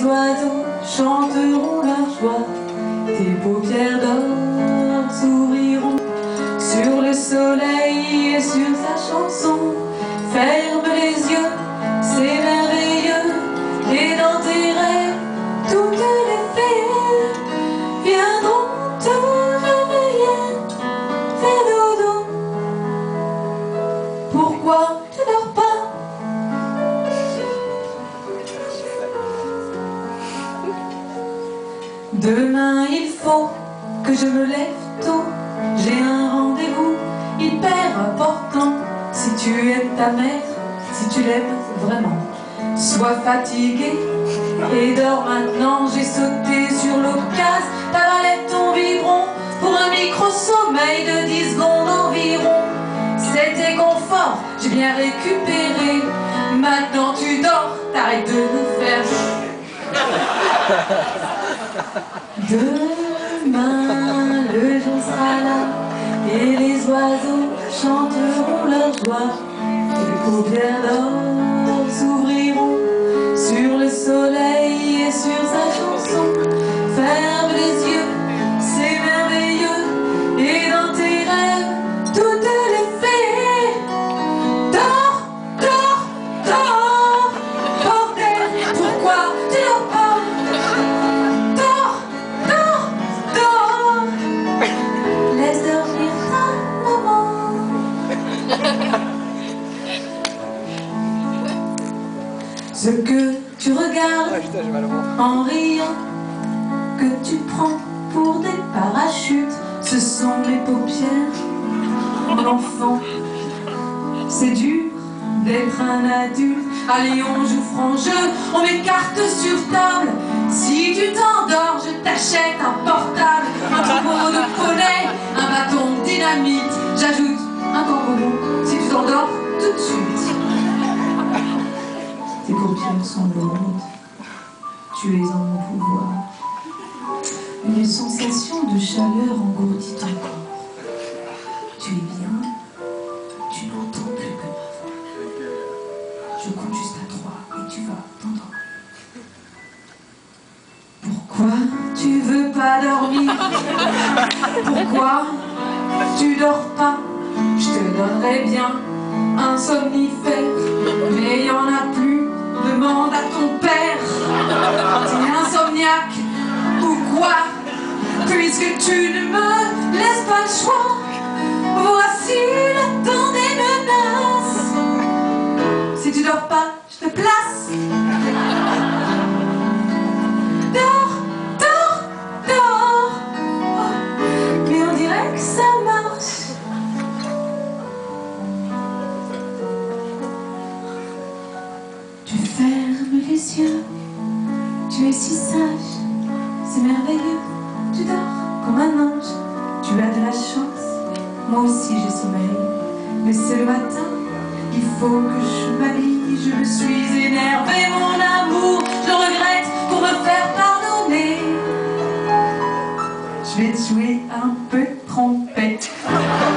les oiseaux chanteront leur joie, tes paupières d'or s'ouvriront sur le soleil et sur sa chanson. Ferme les yeux, Demain il faut que je me lève tôt. J'ai un rendez-vous hyper important. Si tu aimes ta mère, si tu l'aimes vraiment, sois fatigué et dors maintenant. J'ai sauté sur l'occasion, t'avalais ton biberon pour un micro-sommeil de 10 secondes environ. C'était confort, j'ai bien récupéré. Maintenant tu dors, t'arrêtes de nous faire Demain, le jour sera là et les oiseaux chanteront leur joie. Les paupières Ce que tu regardes en riant Que tu prends pour des parachutes Ce sont mes paupières. L'enfant C'est dur d'être un adulte. Allez on joue franc jeu On met cartes sur table. Si tu t'endors je t'achète un portable. Un de tes paupières lourdes, tu es en mon pouvoir. Une sensation de chaleur engourdit ton corps. Tu es bien, tu n'entends plus que ma voix. Je compte jusqu'à trois et tu vas t'endormir. Pourquoi tu veux pas dormir? Pourquoi tu dors pas? Je te donnerais bien un somnifère, mais Puisque tu ne me laisses pas le choix, voici le temps des menaces. Si tu dors pas, je te place. Dors, dors, dors. Mais on dirait que ça marche. Tu fermes les yeux, tu es si sage, c'est merveilleux, tu dors comme un ange, tu as de la chance, moi aussi j'ai sommeil, mais c'est le matin, il faut que je m'habille, je me suis énervée, mon amour, je regrette pour me faire pardonner, je vais te jouer un peu trompette.